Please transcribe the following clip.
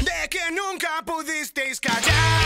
de que nunca pudisteis callar.